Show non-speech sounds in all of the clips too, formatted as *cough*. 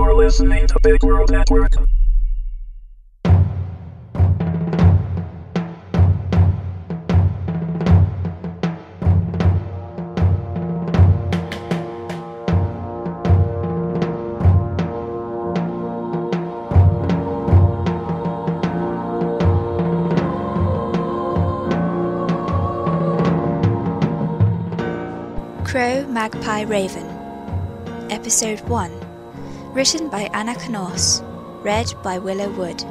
You're listening to Big World Network. Crow, Magpie, Raven. Episode 1. Written by Anna Knors. Read by Willow Wood.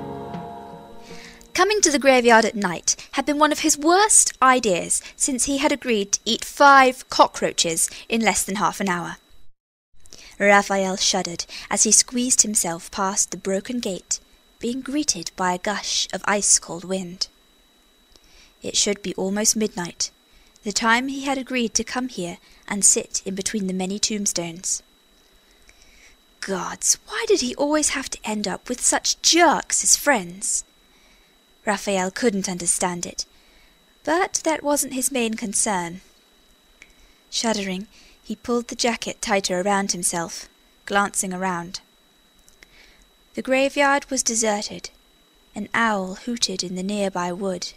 Coming to the graveyard at night had been one of his worst ideas since he had agreed to eat five cockroaches in less than half an hour. Raphael shuddered as he squeezed himself past the broken gate, being greeted by a gush of ice cold wind. It should be almost midnight, the time he had agreed to come here and sit in between the many tombstones. Gods, why did he always have to end up with such jerks as friends? Raphael couldn't understand it, but that wasn't his main concern. Shuddering, he pulled the jacket tighter around himself, glancing around. The graveyard was deserted. An owl hooted in the nearby wood.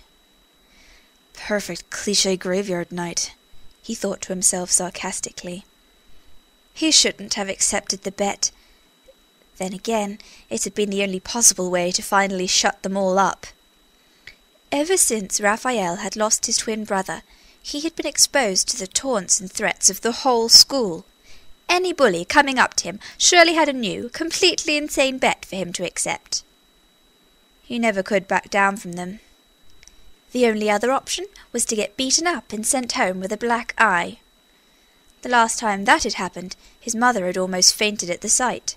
Perfect cliche graveyard night, he thought to himself sarcastically. He shouldn't have accepted the bet. Then again, it had been the only possible way to finally shut them all up. Ever since Raphael had lost his twin brother, he had been exposed to the taunts and threats of the whole school. Any bully coming up to him surely had a new, completely insane bet for him to accept. He never could back down from them. The only other option was to get beaten up and sent home with a black eye. The last time that had happened, his mother had almost fainted at the sight.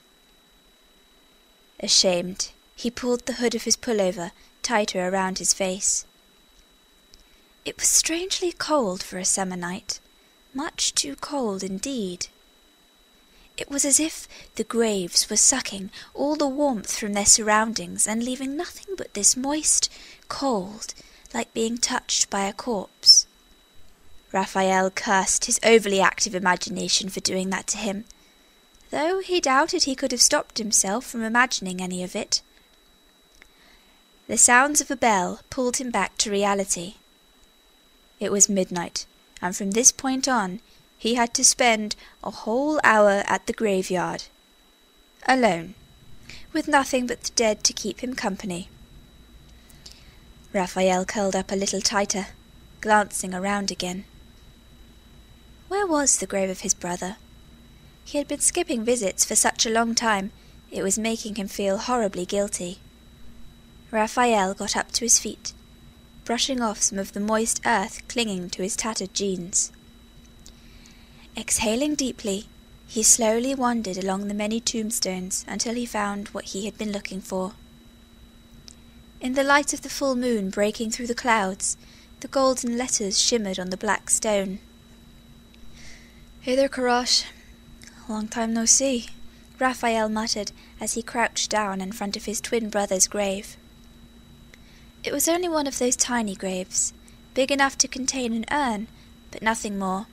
Ashamed, he pulled the hood of his pullover tighter around his face. It was strangely cold for a summer night, much too cold indeed. It was as if the graves were sucking all the warmth from their surroundings and leaving nothing but this moist cold, like being touched by a corpse. Raphael cursed his overly active imagination for doing that to him, though he doubted he could have stopped himself from imagining any of it. The sounds of a bell pulled him back to reality. It was midnight, and from this point on he had to spend a whole hour at the graveyard, alone, with nothing but the dead to keep him company. Raphael curled up a little tighter, glancing around again. Where was the grave of his brother? He had been skipping visits for such a long time, it was making him feel horribly guilty. Raphael got up to his feet, brushing off some of the moist earth clinging to his tattered jeans. Exhaling deeply, he slowly wandered along the many tombstones until he found what he had been looking for. In the light of the full moon breaking through the clouds, the golden letters shimmered on the black stone. Hey there. Long time no see, Raphael muttered as he crouched down in front of his twin brother's grave. It was only one of those tiny graves, big enough to contain an urn, but nothing more.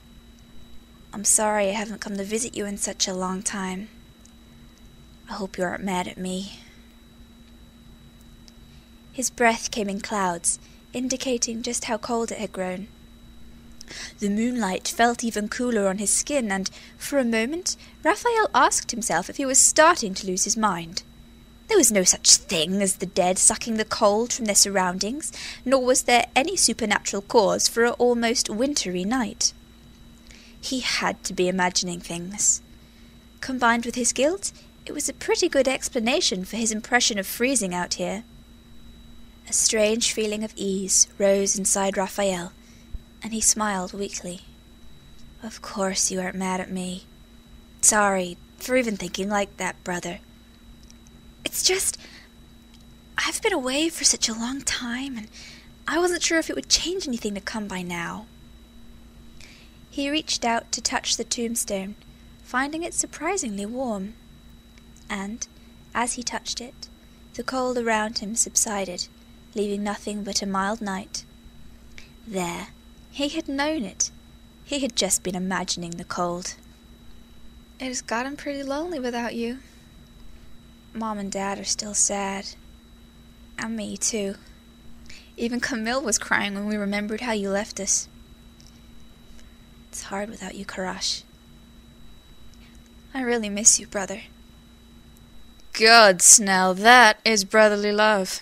I'm sorry I haven't come to visit you in such a long time. I hope you aren't mad at me. His breath came in clouds, indicating just how cold it had grown. The moonlight felt even cooler on his skin, and for a moment Raphael asked himself if he was starting to lose his mind. There was no such thing as the dead sucking the cold from their surroundings, nor was there any supernatural cause for an almost wintry night. He had to be imagining things. Combined with his guilt, it was a pretty good explanation for his impression of freezing out here. A strange feeling of ease rose inside Raphael, and he smiled weakly. Of course you aren't mad at me. Sorry for even thinking like that, brother. It's just. I've been away for such a long time, and I wasn't sure if it would change anything to come by now. He reached out to touch the tombstone, finding it surprisingly warm. And, as he touched it, the cold around him subsided, leaving nothing but a mild night. There, he had known it. He had just been imagining the cold. It has gotten pretty lonely without you. Mom and Dad are still sad. And me, too. Even Camille was crying when we remembered how you left us. It's hard without you, Karash. I really miss you, brother. Gods, now that is brotherly love.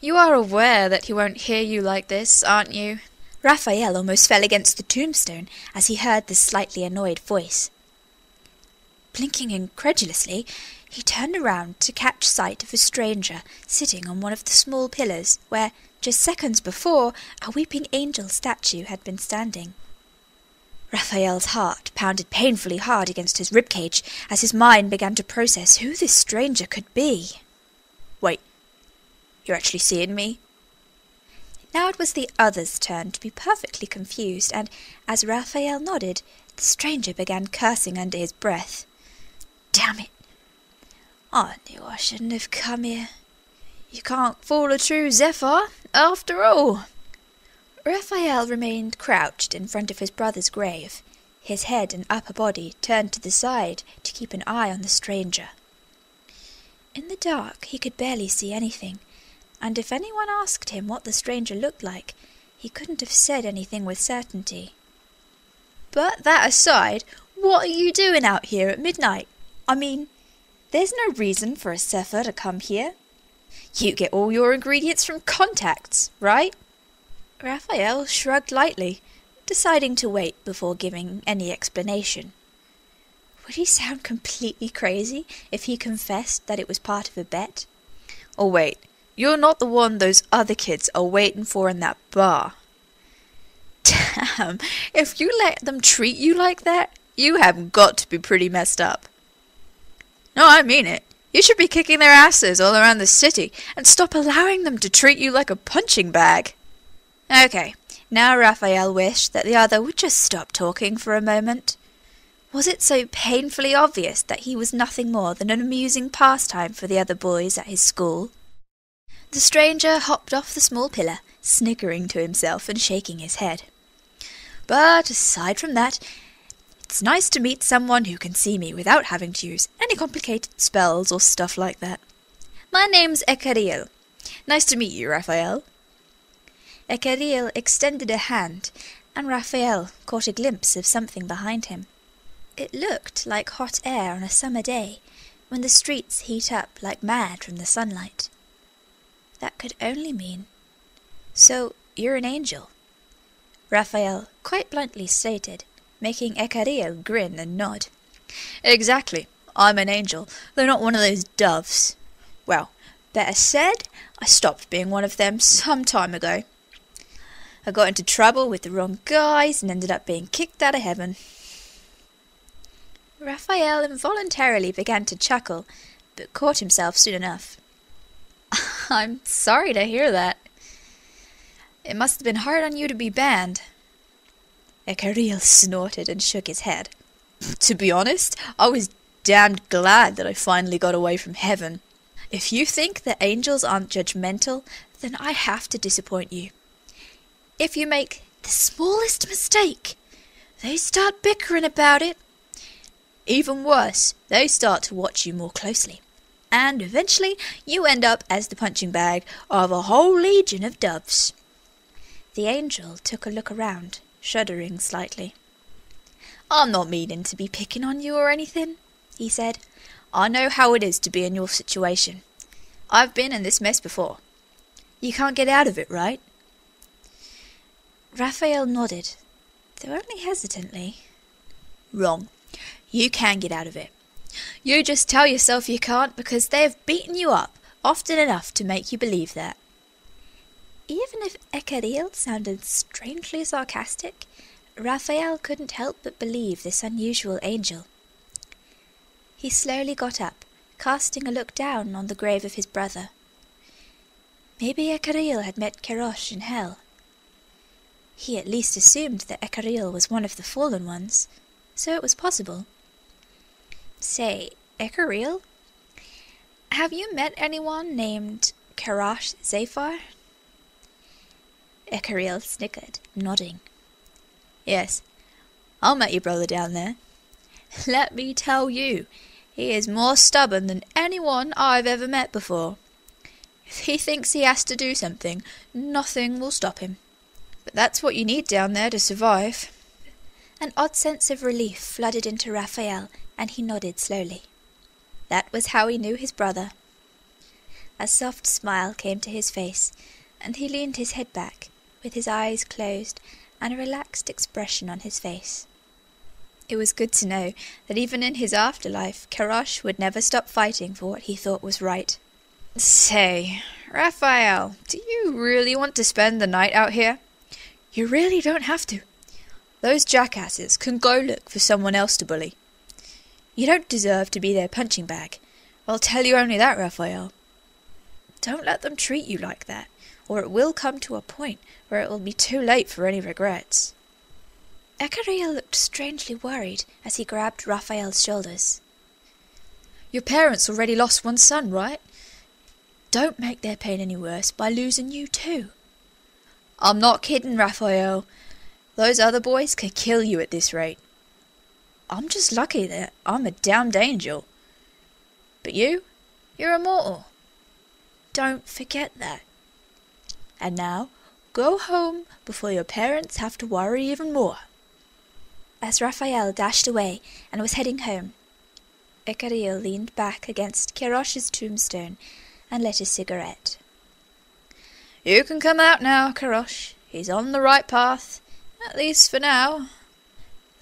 You are aware that he won't hear you like this, aren't you? Raphael almost fell against the tombstone as he heard the slightly annoyed voice. Blinking incredulously, he turned around to catch sight of a stranger sitting on one of the small pillars where, just seconds before, a weeping angel statue had been standing. Raphael's heart pounded painfully hard against his rib cage as his mind began to process who this stranger could be. Wait, you're actually seeing me? Now it was the other's turn to be perfectly confused, and as Raphael nodded, the stranger began cursing under his breath. Damn it! I knew I shouldn't have come here. You can't fool a true Seiphar, after all. Raphael remained crouched in front of his brother's grave, his head and upper body turned to the side to keep an eye on the stranger. In the dark he could barely see anything, and if anyone asked him what the stranger looked like, he couldn't have said anything with certainty. But that aside, what are you doing out here at midnight? I mean, there's no reason for a Seiphar to come here. You get all your ingredients from contacts, right? Raphael shrugged lightly, deciding to wait before giving any explanation. Would he sound completely crazy if he confessed that it was part of a bet? Oh, wait, you're not the one those other kids are waiting for in that bar. Damn, if you let them treat you like that, you have got to be pretty messed up. No, I mean it. You should be kicking their asses all around the city and stop allowing them to treat you like a punching bag. Okay, now Raphael wished that the other would just stop talking for a moment. Was it so painfully obvious that he was nothing more than an amusing pastime for the other boys at his school? The stranger hopped off the small pillar, sniggering to himself and shaking his head. But aside from that, it's nice to meet someone who can see me without having to use any complicated spells or stuff like that. My name's Ekariel. Nice to meet you, Raphael. Ekariel extended a hand, and Raphael caught a glimpse of something behind him. It looked like hot air on a summer day, when the streets heat up like mad from the sunlight. That could only mean. So you're an angel? Raphael quite bluntly stated, making Ekariel grin and nod. Exactly. I'm an angel, though not one of those doves. Well, better said, I stopped being one of them some time ago. I got into trouble with the wrong guys and ended up being kicked out of heaven. Raphael involuntarily began to chuckle, but caught himself soon enough. I'm sorry to hear that. It must have been hard on you to be banned. Ekariel snorted and shook his head. *laughs* To be honest, I was damned glad that I finally got away from heaven. If you think that angels aren't judgmental, then I have to disappoint you. If you make the smallest mistake, they start bickering about it. Even worse, they start to watch you more closely and eventually you end up as the punching bag of a whole legion of doves. The angel took a look around, shuddering slightly. I'm not meaning to be picking on you or anything, he said. I know how it is to be in your situation. I've been in this mess before. You can't get out of it, right? Raphael nodded, though only hesitantly. Wrong. You can get out of it. You just tell yourself you can't because they have beaten you up often enough to make you believe that. Even if Ekariel sounded strangely sarcastic, Raphael couldn't help but believe this unusual angel. He slowly got up, casting a look down on the grave of his brother. Maybe Ekariel had met Kerosh in hell. He at least assumed that Ekariel was one of the fallen ones, so it was possible. Say, Ekariel, have you met anyone named Karash Seiphar? Ekariel snickered, nodding. Yes, I met your brother down there. Let me tell you, He is more stubborn than anyone I've ever met before. If he thinks he has to do something, nothing will stop him. But that's what you need down there to survive. An odd sense of relief flooded into Raphael, and he nodded slowly. That was how he knew his brother. A soft smile came to his face, and he leaned his head back, with his eyes closed and a relaxed expression on his face. It was good to know that even in his afterlife, Karosh would never stop fighting for what he thought was right. Say, Raphael, do you really want to spend the night out here? You really don't have to. Those jackasses can go look for someone else to bully. You don't deserve to be their punching bag. I'll tell you only that, Raphael. Don't let them treat you like that, or it will come to a point where it will be too late for any regrets. Ekariel looked strangely worried as he grabbed Raphael's shoulders. Your parents already lost one son, right? Don't make their pain any worse by losing you too. I'm not kidding, Raphael. Those other boys could kill you at this rate. I'm just lucky that I'm a damned angel. But you, you're immortal. Don't forget that. And now, go home before your parents have to worry even more. As Raphael dashed away and was heading home, Ekariel leaned back against Kerosh's tombstone and lit a cigarette. You can come out now, Kerosh. He's on the right path, at least for now.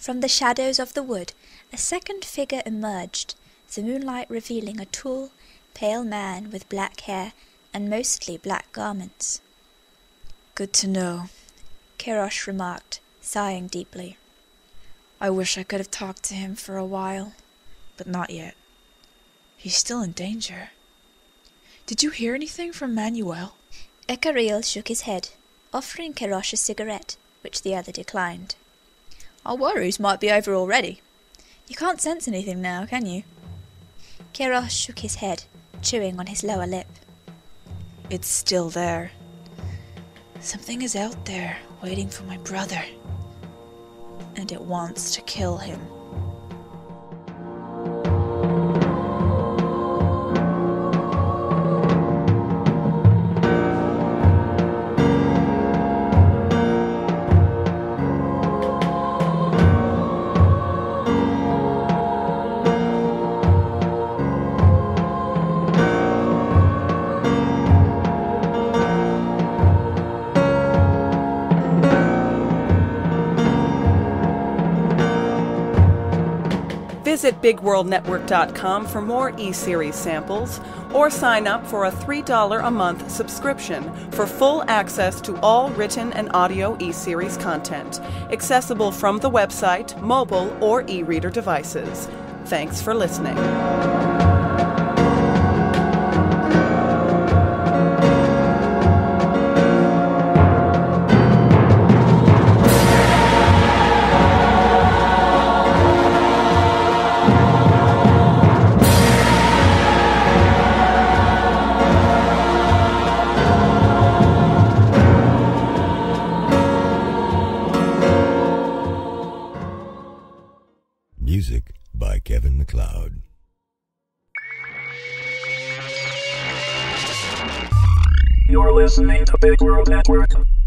From the shadows of the wood, a second figure emerged, the moonlight revealing a tall, pale man with black hair and mostly black garments. Good to know, Kerosh remarked, sighing deeply. I wish I could have talked to him for a while, but not yet. He's still in danger. Did you hear anything from Manuel? Ekariel shook his head, offering Kerosh a cigarette, which the other declined. Our worries might be over already. You can't sense anything now, can you? Kerosh shook his head, chewing on his lower lip. It's still there. Something is out there, waiting for my brother. And it wants to kill him. Visit BigWorldNetwork.com for more e series samples or sign up for a $3 a month subscription for full access to all written and audio e series content, accessible from the website, mobile, or e reader devices. Thanks for listening. To Big World Network.